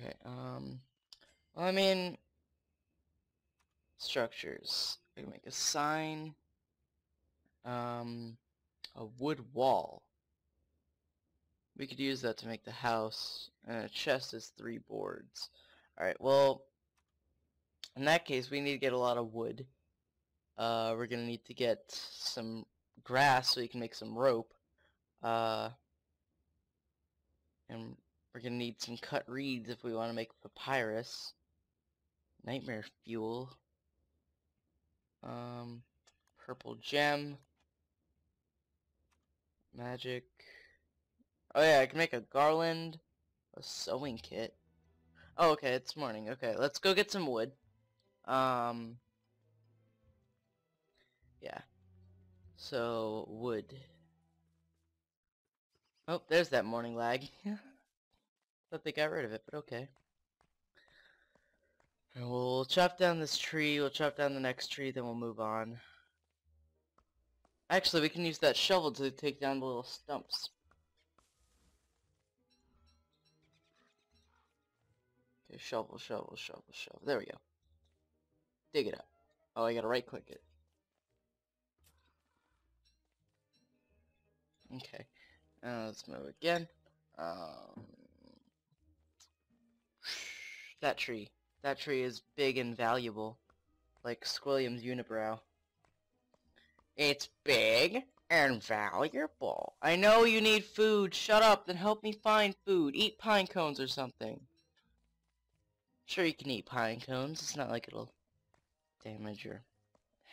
Okay, um, well, I mean, structures. I can make a sign, um, a wood wall. We could use that to make the house, and a chest is three boards. Alright, well, in that case, we need to get a lot of wood. Uh, we're gonna need to get some grass so we can make some rope. Uh, and we're gonna need some cut reeds if we want to make papyrus. Nightmare fuel. Um, purple gem. Magic. Oh yeah, I can make a garland. A sewing kit. Oh, okay, it's morning. Okay, let's go get some wood. Um, yeah. So, wood. Oh, there's that morning lag. Thought they got rid of it, but okay. And we'll chop down this tree, we'll chop down the next tree, then we'll move on. Actually, we can use that shovel to take down the little stumps. Okay, shovel, shovel, shovel, shovel. There we go. Dig it up. Oh, I gotta right click it. Okay. Uh, let's move again. Um, that tree. That tree is big and valuable. Like Squilliam's unibrow. It's big and valuable. I know you need food. Shut up, then help me find food. Eat pine cones or something. Sure you can eat pine cones. It's not like it'll damage your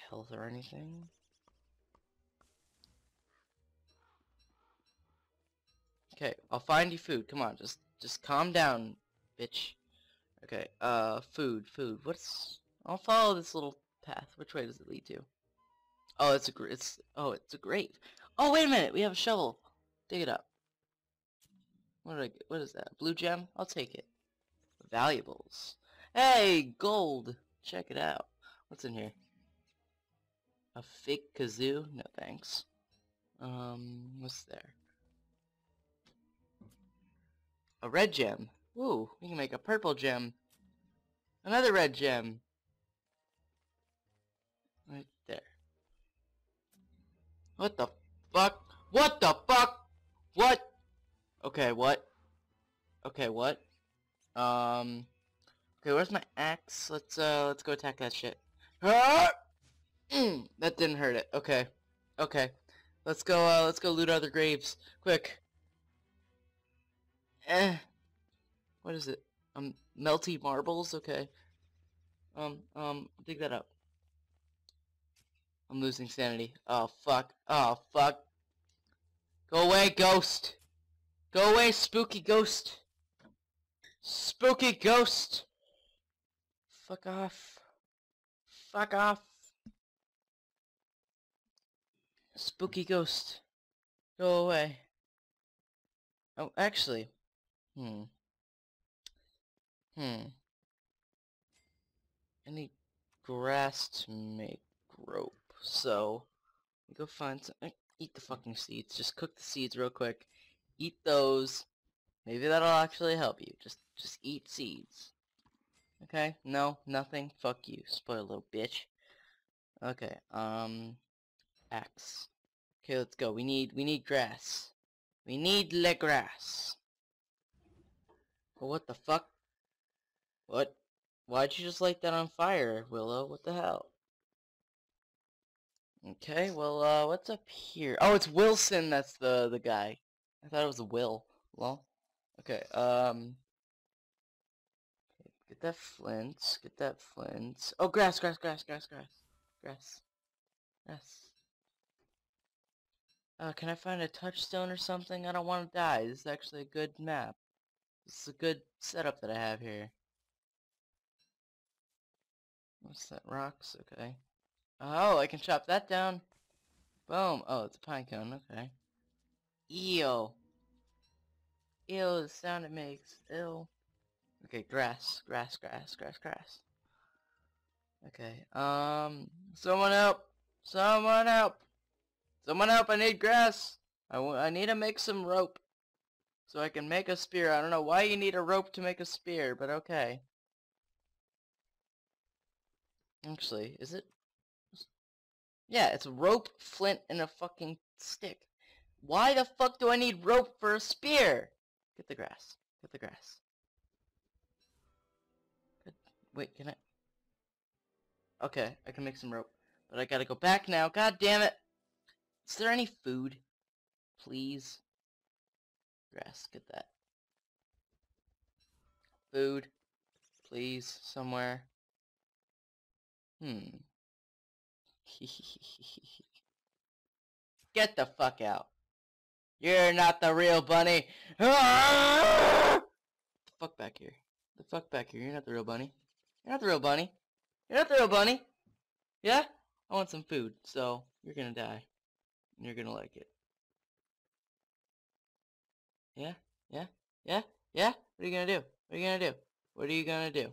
health or anything. Okay, I'll find you food. Come on, just just calm down, bitch. Okay, uh, food, food. What's... I'll follow this little path. Which way does it lead to? Oh, it's a gr it's oh, it's a grave. Oh, wait a minute. We have a shovel. Dig it up. What did I get? What is that? Blue gem? I'll take it. Valuables. Hey, gold. Check it out. What's in here? A fake kazoo? No thanks. Um, what's there? A red gem. Ooh, we can make a purple gem. Another red gem. Right there. What the fuck? What the fuck? What? Okay, what? Okay, what? Um. Okay, where's my axe? Let's uh, let's go attack that shit. Ah! Mm, that didn't hurt it. Okay, okay. Let's go. Uh, let's go loot other graves. Quick. Eh. What is it? Um, melty marbles? Okay. Um, um, dig that up. I'm losing sanity. Oh, fuck. Oh, fuck. Go away, ghost! Go away, spooky ghost! Spooky ghost! Fuck off. Fuck off. Spooky ghost. Go away. Oh, actually. Hmm. Hmm. I need grass to make rope. So, go find some... eh, Eat the fucking seeds. Just cook the seeds real quick. Eat those. Maybe that'll actually help you. Just, just eat seeds. Okay? No? Nothing? Fuck you. Spoiled little bitch. Okay, um... Axe. Okay, let's go. We need, we need grass. We need le grass. Well, what the fuck? What? Why'd you just light that on fire, Willow? What the hell? Okay, well, uh, what's up here? Oh, it's Wilson that's the, the guy. I thought it was Will. Well, okay, um... Get that flint, get that flint. Oh, grass, grass, grass, grass, grass. Grass. Grass. Uh, can I find a touchstone or something? I don't want to die. This is actually a good map. This is a good setup that I have here. What's that? Rocks? Okay. Oh, I can chop that down. Boom. Oh, it's a pine cone. Okay. Eel. Ew, the sound it makes. Ew. Okay, grass. Grass, grass, grass, grass. Okay. Um, someone help! Someone help! Someone help! I need grass! I, I need to make some rope. so I can make a spear. I don't know why you need a rope to make a spear, but okay. Actually, is it? Yeah, it's rope, flint, and a fucking stick. Why the fuck do I need rope for a spear? Get the grass. Get the grass. Good. Wait, can I? Okay, I can make some rope. But I gotta go back now. God damn it. Is there any food? Please. Grass, get that. Food. Please, somewhere. Hmm. Get the fuck out. You're not the real bunny. the fuck back here. The fuck back here. You're not the real bunny. You're not the real bunny. You're not the real bunny. Yeah? I want some food, so you're gonna die. And you're gonna like it. Yeah? Yeah? Yeah? Yeah? What are you gonna do? What are you gonna do? What are you gonna do?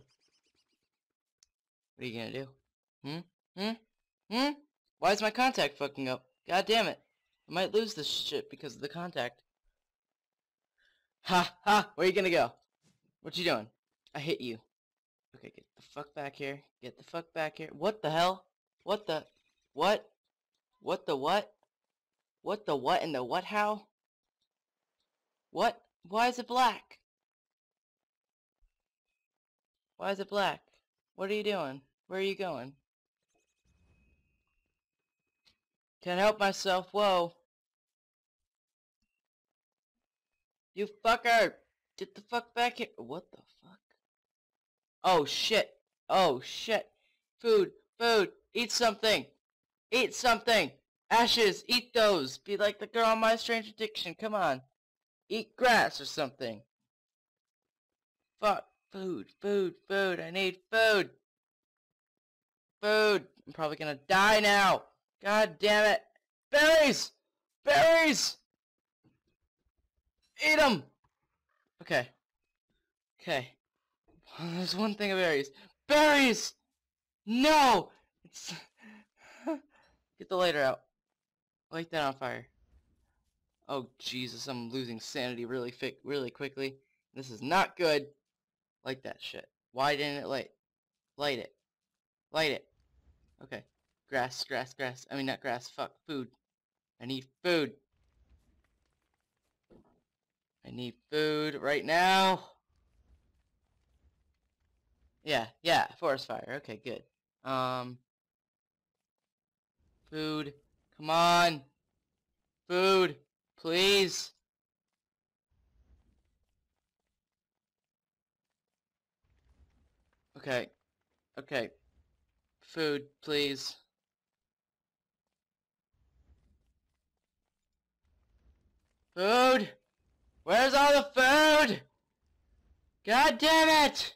What are you gonna do? Hmm? Hmm? Hmm? Why is my contact fucking up? God damn it. I might lose this shit because of the contact. Ha! Ha! Where you gonna go? What you doing? I hit you. Okay, get the fuck back here. Get the fuck back here. What the hell? What the... What? What the what? What the what and the what how? What? Why is it black? Why is it black? What are you doing? Where are you going? Can't help myself. Whoa. You fucker! Get the fuck back here. What the fuck? Oh shit. Oh shit. Food. Food. Eat something. Eat something. Ashes. Eat those. Be like the girl in My Strange Addiction. Come on. Eat grass or something. Fuck. Food. Food. Food. I need food. Food. I'm probably gonna die now. God damn it. Berries! Berries! Eat them! Okay. Okay. There's one thing of berries. Berries! No! It's... Get the lighter out. Light that on fire. Oh, Jesus, I'm losing sanity really fi really quickly. This is not good. Light that shit. Why didn't it light? Light it. Light it. Okay. Grass, grass, grass. I mean, not grass. Fuck. Food. I need food. I need food right now. Yeah, yeah, forest fire. Okay, good. Um, food. Come on. Food. Please. Okay. Okay. Food, please. Food! Where's all the food? God damn it!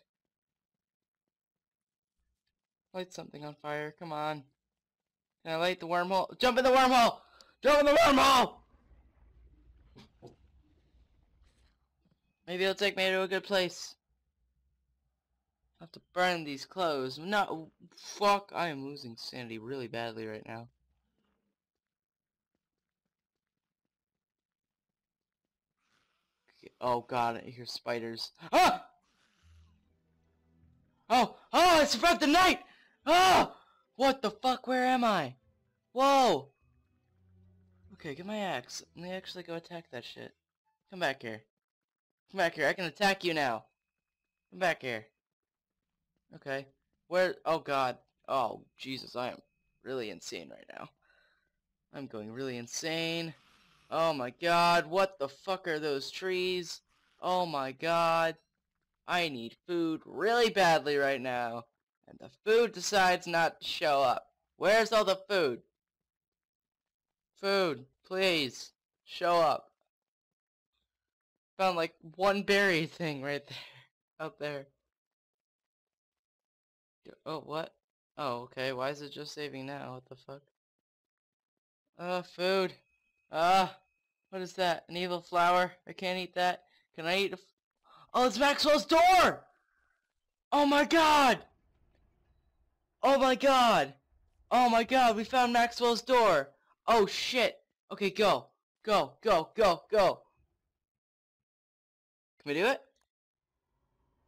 Light something on fire. Come on. Can I light the wormhole? Jump in the wormhole! Jump in the wormhole! Maybe it'll take me to a good place. I have to burn these clothes. No, fuck. I am losing sanity really badly right now. Oh god, I hear spiders. Ah! Oh! Oh, it's about the night! Oh! What the fuck? Where am I? Whoa! Okay, get my axe. Let me actually go attack that shit. Come back here. Come back here. I can attack you now. Come back here. Okay. Where? Oh god. Oh, Jesus. I am really insane right now. I'm going really insane. Oh my god, what the fuck are those trees? Oh my god. I need food really badly right now. And the food decides not to show up. Where's all the food? Food, please, show up. Found like one berry thing right there. Out there. Oh, what? Oh, okay. Why is it just saving now? What the fuck? Uh, food. Ah, uh, what is that? An evil flower? I can't eat that. Can I eat. Oh, it's Maxwell's door! Oh my god! Oh my god! Oh my god, we found Maxwell's door! Oh shit! Okay, go. Go, go, go, go! Can we do it?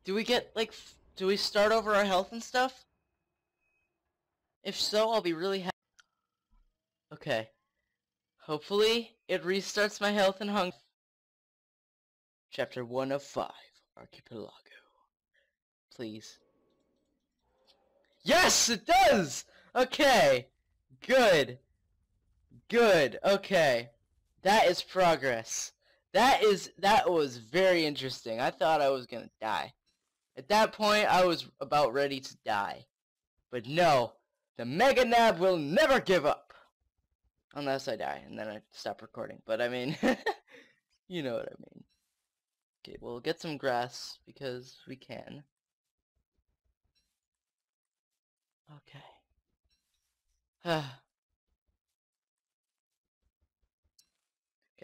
Do we get, like, do we start over our health and stuff? If so, I'll be really happy. Okay. Hopefully, it restarts my health and hunger. Chapter 1 of 5, Archipelago. Please. Yes, it does! Okay. Good. Good. Okay. That is progress. That is, that was very interesting. I thought I was gonna die. At that point, I was about ready to die. But no, the Mega Nab will never give up. Unless I die, and then I stop recording. But I mean, you know what I mean. Okay, we'll get some grass, because we can. Okay. okay,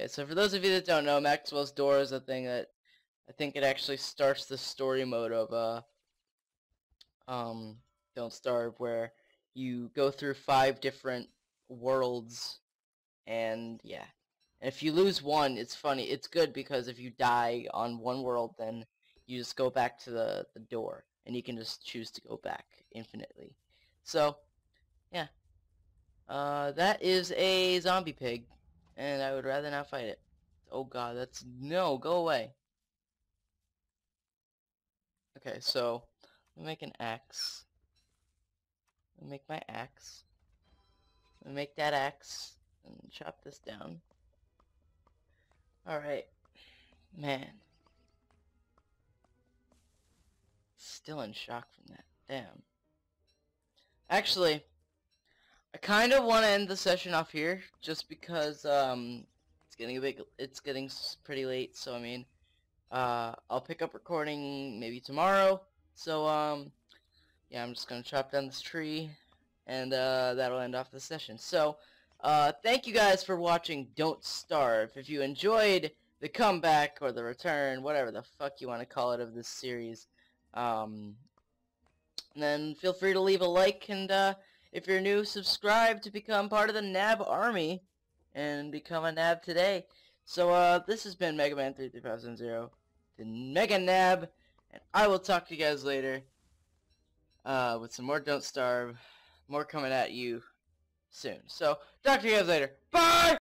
so for those of you that don't know, Maxwell's Door is a thing that I think it actually starts the story mode of uh um Don't Starve where you go through five different worlds and yeah. And if you lose one, it's funny. It's good because if you die on one world then you just go back to the, the door and you can just choose to go back infinitely. So, yeah. Uh, that is a zombie pig, and I would rather not fight it. Oh god, that's... No, go away. Okay, so, make an axe. make my axe. Make that axe, and chop this down. Alright. Man. Still in shock from that. Damn. Actually, I kind of want to end the session off here, just because um, it's getting a bit, it's getting pretty late. So I mean, uh, I'll pick up recording maybe tomorrow. So um, yeah, I'm just gonna chop down this tree, and uh, that'll end off the session. So uh, thank you guys for watching. Don't starve. If you enjoyed the comeback or the return, whatever the fuck you want to call it, of this series. Um, then feel free to leave a like and uh, if you're new, subscribe to become part of the NAB army and become a NAB today. So uh, this has been Mega Man 33570, the Mega NAB, and I will talk to you guys later uh, with some more Don't Starve, more coming at you soon. So talk to you guys later. Bye!